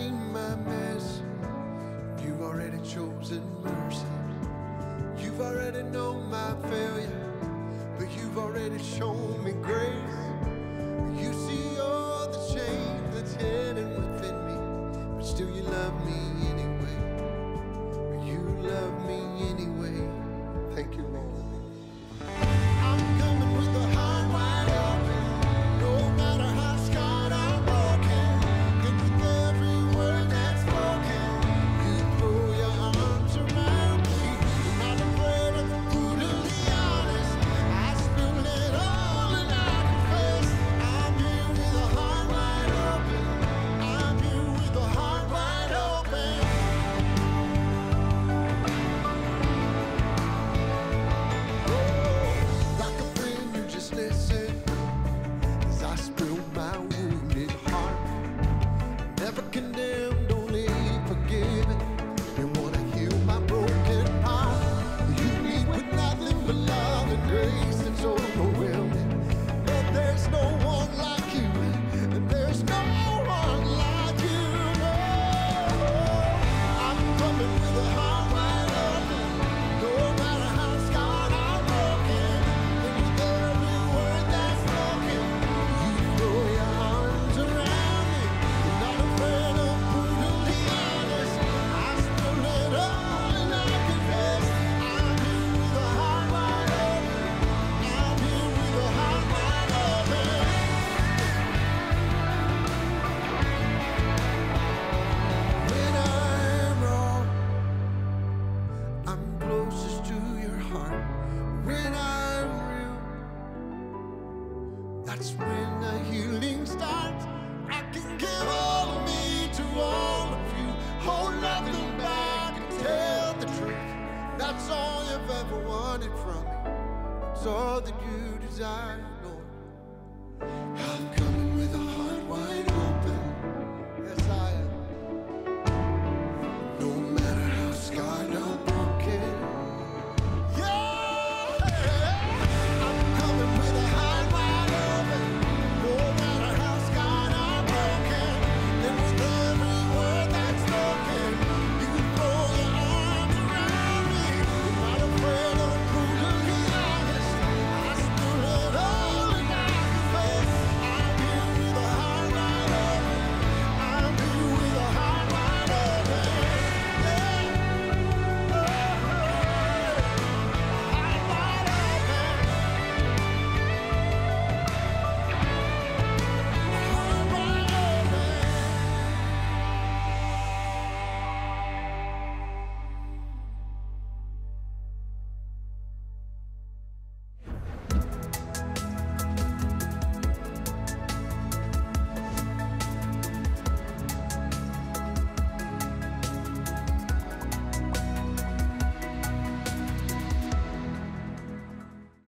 seen my mess. You've already chosen mercy. You've already known my failure, but you've already shown me grace. You see I'm closest to your heart when I'm real. That's when the healing starts. I can give all of me to all of you. Hold nothing back and tell the truth. That's all you've ever wanted from me. It's all that you desire, Lord.